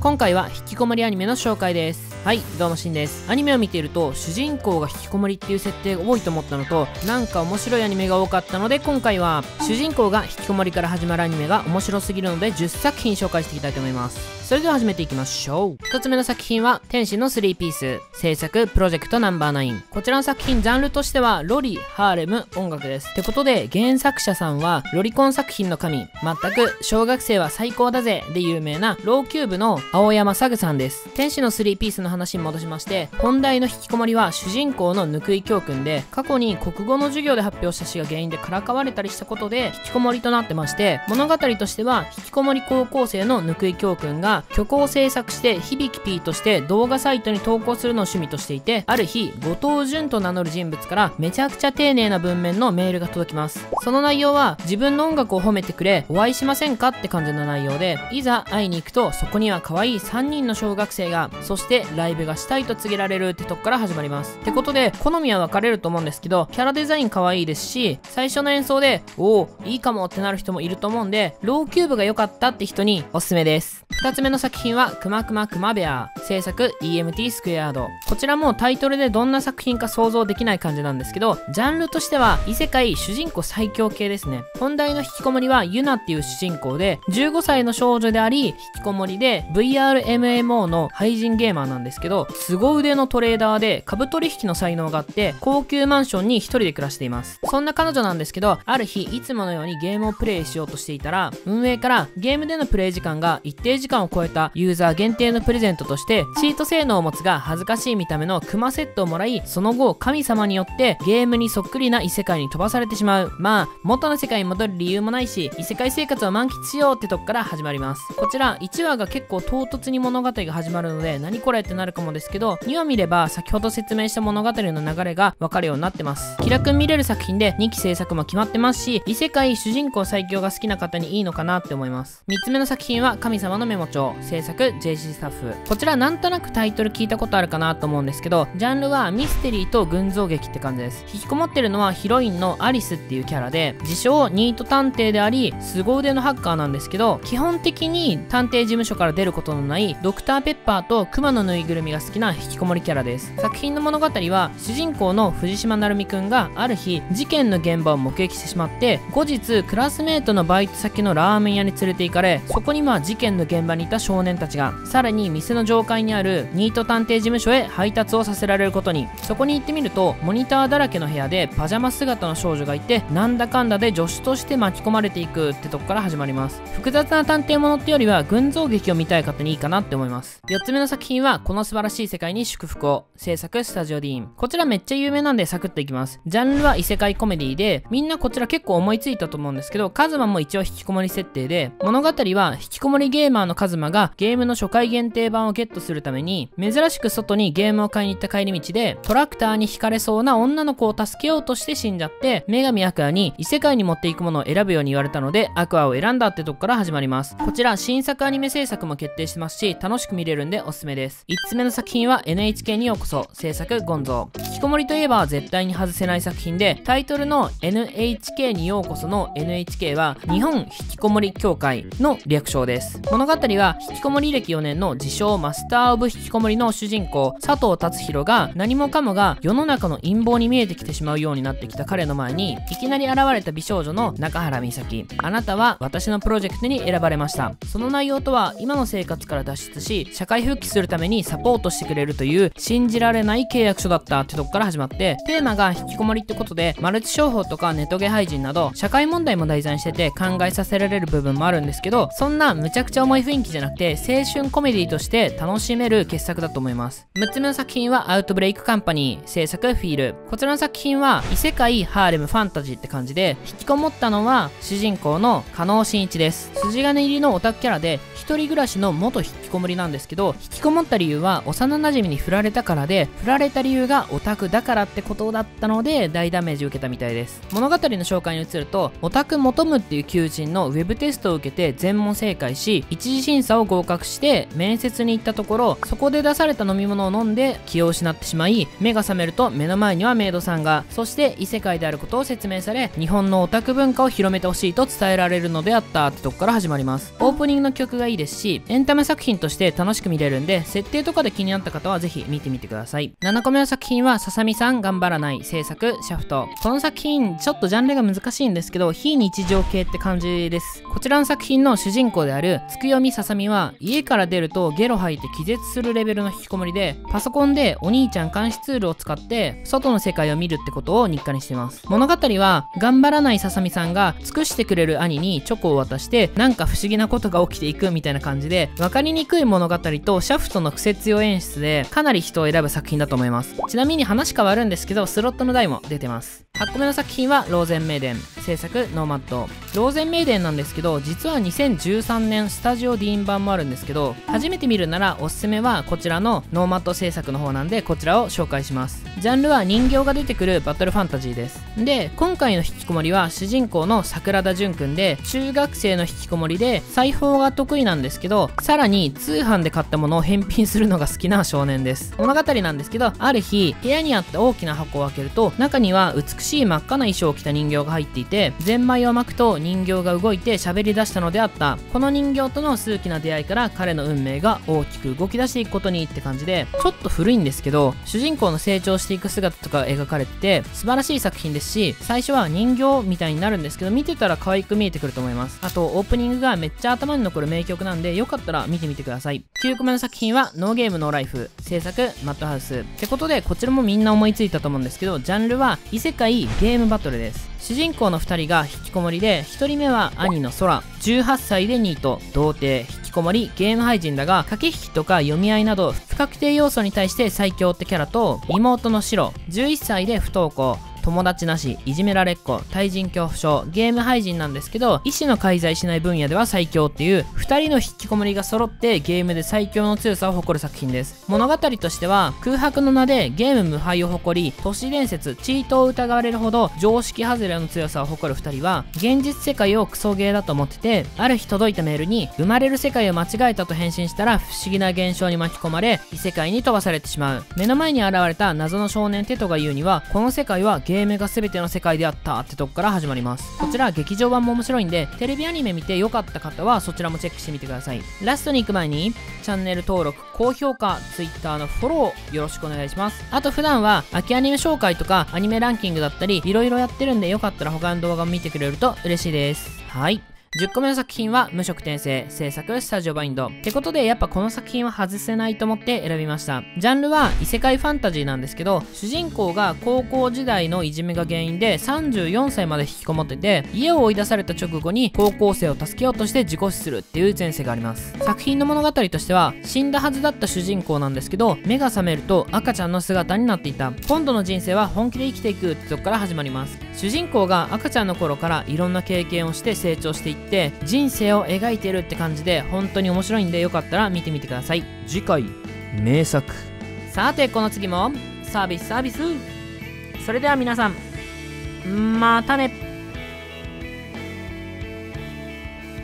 今回は引きこもりアニメの紹介です。はいどうもしんです。アニメを見ていると主人公が引きこもりっていう設定が多いと思ったのとなんか面白いアニメが多かったので今回は主人公が引きこもりから始まるアニメが面白すぎるので10作品紹介していきたいと思います。それでは始めていきましょう。1つ目の作品は天使の3ピース。制作プロジェクトナンバー9こちらの作品ジャンルとしてはロリハーレム音楽です。ってことで原作者さんはロリコン作品の神。全く小学生は最高だぜ。で有名なローキューブの青山サグさんです。天使の3ピースの話に戻しまして本題の引きこもりは主人公の報い教訓で過去に国語の授業で発表した詩が原因でからかわれたりしたことで引きこもりとなってまして物語としては引きこもり高校生の報い教訓が曲を制作して響き P として動画サイトに投稿するのを趣味としていてある日後藤淳と名乗る人物からめちゃくちゃ丁寧な文面のメールが届きます。その内容は自分の音楽を褒めてくれお会いしませんかって感じの内容でいざ会いに行くとそこには可愛い3人の小学生がそしてライブがしたいと告げられるってとこから始まります。ってことで好みは分かれると思うんですけどキャラデザイン可愛いですし最初の演奏でおおいいかもってなる人もいると思うんでローキューブが良かったって人におすすめです。2つ目の作品はくまくまくまベア制作 EMT スクエアードこちらもタイトルでどんな作品か想像できない感じなんですけどジャンルとしては異世界主人公最強系ですね。本題の引きこもりはユナっていう主人公で15歳の少女であり引きこもりで VRMMO の廃人ゲーマーなんです。ですけど凄腕のトレーダーで株取引の才能があって高級マンションに一人で暮らしています。そんな彼女なんですけどある日いつものようにゲームをプレイしようとしていたら運営からゲームでのプレイ時間が一定時間を超えたユーザー限定のプレゼントとしてチート性能を持つが恥ずかしい見た目のクマセットをもらいその後神様によってゲームにそっくりな異世界に飛ばされてしまう。まあ元の世界に戻る理由もないし異世界生活を満喫しようってとこから始まります。こちら1話が結構唐突に物語が始まるので何これってなるかもですけど2話見れば先ほど説明した物語の流れが分かるようになってます。気楽に見れる作品で2期制作も決まってますし異世界主人公最強が好きな方にいいのかなって思います。3つ目の作品は神様のメモ帳制作 JC スタッフ。こちらなんとなくタイトル聞いたことあるかなと思うんですけどジャンルはミステリーと群像劇って感じです。引きこもってるのはヒロインのアリスっていうキャラで自称ニート探偵であり凄腕のハッカーなんですけど基本的に探偵事務所から出ることのないドクターペッパーと熊のぬいぐるみが好きな引きこもりキャラです。作品の物語は主人公の藤島成美くんがある日事件の現場を目撃してしまって後日クラスメートのバイト先のラーメン屋に連れて行かれそこには事件の現場にいた少年たちがさらに店の上階にあるニート探偵事務所へ配達をさせられることに。そこに行ってみるとモニターだらけの部屋でパジャマ姿の少女がいてなんだかんだで助手として巻き込まれていくってとこから始まります。複雑な探偵ものってよりは群像劇を見たい方にいいかなって思います。4つ目の作品はこのの素晴らしい世界に祝福を。制作スタジオディーン。こちらめっちゃ有名なんでサクッといきます。ジャンルは異世界コメディでみんなこちら結構思いついたと思うんですけどカズマも一応引きこもり設定で物語は引きこもりゲーマーのカズマがゲームの初回限定版をゲットするために珍しく外にゲームを買いに行った帰り道でトラクターに惹かれそうな女の子を助けようとして死んじゃって女神アクアに異世界に持っていくものを選ぶように言われたのでアクアを選んだってとこから始まります。こちら新作アニメ制作も決定してますし楽しく見れるんでおすすめです。5つ目の作品は NHK にようこそ。制作ゴンゾー。引きこもりといえば絶対に外せない作品でタイトルの NHK にようこその NHK は日本引きこもり協会の略称です。物語は引きこもり歴4年の自称マスター・オブ引きこもりの主人公佐藤達弘が何もかもが世の中の陰謀に見えてきてしまうようになってきた彼の前にいきなり現れた美少女の中原美咲。あなたは私のプロジェクトに選ばれました。その内容とは今の生活から脱出し社会復帰するためにサポートしてくれるという信じられない契約書だったってとこから始まってテーマが引きこもりってことでマルチ商法とかネトゲ廃人など社会問題も題材にしてて考えさせられる部分もあるんですけどそんなむちゃくちゃ重い雰囲気じゃなくて青春コメディとして楽しめる傑作だと思います。6つ目の作品はアウトブレイクカンパニー制作フィール。こちらの作品は異世界ハーレムファンタジーって感じで引きこもったのは主人公の加納真一です。筋金入りのオタクキャラで一人暮らしの元引きこもりなんですけど引きこもった理由はは幼馴染に振られたからで振られた理由がオタクだからってことだったので大ダメージ受けたみたいです。物語の紹介に移るとオタク求むっていう求人のウェブテストを受けて全問正解し一次審査を合格して面接に行ったところそこで出された飲み物を飲んで気を失ってしまい目が覚めると目の前にはメイドさんがそして異世界であることを説明され日本のオタク文化を広めてほしいと伝えられるのであったってとこから始まります。オープニングの曲がいいですしエンタメ作品として楽しく見れるんで設定とかで気になった方はぜひ見てみてください。7個目の作品はささみさん頑張らない制作シャフト。この作品ちょっとジャンルが難しいんですけど非日常系って感じです。こちらの作品の主人公であるつくよみささみは家から出るとゲロ吐いて気絶するレベルの引きこもりでパソコンでお兄ちゃん監視ツールを使って外の世界を見るってことを日課にしてます。物語は頑張らないささみさんが尽くしてくれる兄にチョコを渡してなんか不思議なことが起きていくみたいな感じで分かりにくい物語とシャフトの癖強演出でかなり人を選ぶ作品だと思います。ちなみに話変わるんですけどスロットの台も出てます。8個目の作品はローゼンメイデン制作ノーマット。ローゼンメイデンなんですけど実は2013年スタジオディーン版もあるんですけど初めて見るならおすすめはこちらのノーマット制作の方なんでこちらを紹介します。ジャンルは人形が出てくるバトルファンタジーです。で今回の引きこもりは主人公の桜田淳くんで中学生の引きこもりで裁縫が得意なんですけどさらに通販で買ったものを返品するのが好きな少年です。物語なんですけどある日部屋にあった大きな箱を開けると中には美しいし真っ赤な衣装を着た人形が入っていてゼンマイを巻くと人形が動いて喋り出したのであった。この人形との数奇な出会いから彼の運命が大きく動き出していくことにって感じでちょっと古いんですけど主人公の成長していく姿とか描かれてて素晴らしい作品ですし最初は人形みたいになるんですけど見てたら可愛く見えてくると思います。あとオープニングがめっちゃ頭に残る名曲なんでよかったら見てみてください。9個目の作品はノーゲームノーライフ。制作マットハウス。ってことでこちらもみんな思いついたと思うんですけどジャンルは異世界ゲームバトルです。主人公の2人が引きこもりで1人目は兄の空18歳でニート。童貞。引きこもりゲーム配信だが駆け引きとか読み合いなど不確定要素に対して最強ってキャラと妹のシロ。11歳で不登校。友達なし、いじめられっ子、対人恐怖症、ゲーム廃人なんですけど、意志の介在しない分野では最強っていう、2人の引きこもりが揃ってゲームで最強の強さを誇る作品です。物語としては、空白の名でゲーム無敗を誇り、都市伝説、チートを疑われるほど常識外れの強さを誇る2人は、現実世界をクソゲーだと思ってて、ある日届いたメールに、生まれる世界を間違えたと返信したら不思議な現象に巻き込まれ、異世界に飛ばされてしまう。目の前に現れた謎の少年テトが言うには、この世界はゲームゲームが全ての世界であったってとこから始まります。こちら劇場版も面白いんでテレビアニメ見て良かった方はそちらもチェックしてみてください。ラストに行く前にチャンネル登録高評価 Twitter のフォローよろしくお願いします。あと普段は秋アニメ紹介とかアニメランキングだったり色々やってるんでよかったら他の動画も見てくれると嬉しいです。はい。10個目の作品は無色転生制作スタジオバインド。ってことでやっぱこの作品は外せないと思って選びました。ジャンルは異世界ファンタジーなんですけど主人公が高校時代のいじめが原因で34歳まで引きこもってて家を追い出された直後に高校生を助けようとして自己死するっていう前世があります。作品の物語としては死んだはずだった主人公なんですけど目が覚めると赤ちゃんの姿になっていた。今度の人生は本気で生きていくってとこから始まります。主人公が赤ちゃんの頃からいろんな経験をして成長していって人生を描いてるって感じで本当に面白いんでよかったら見てみてください。次回名作。さてこの次も。サービスサービス。それでは皆さんまたね